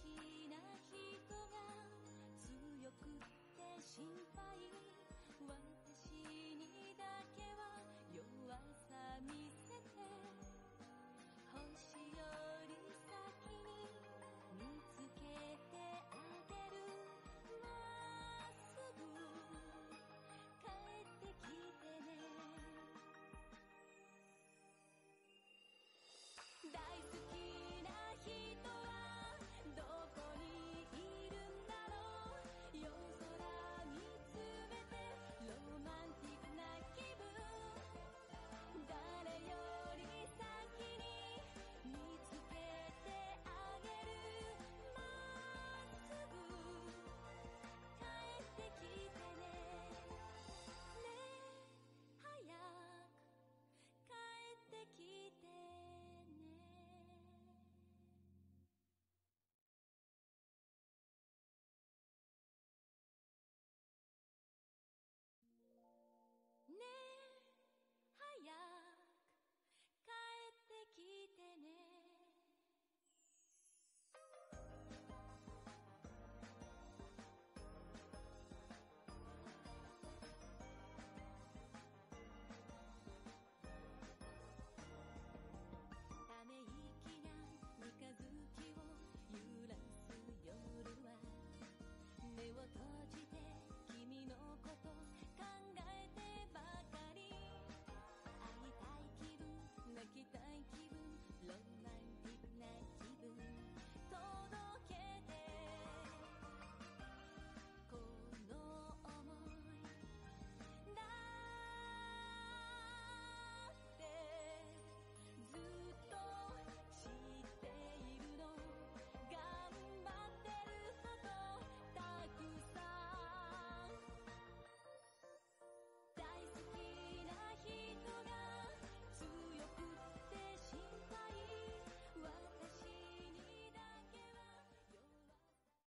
きな人が強くて心配。私にだけは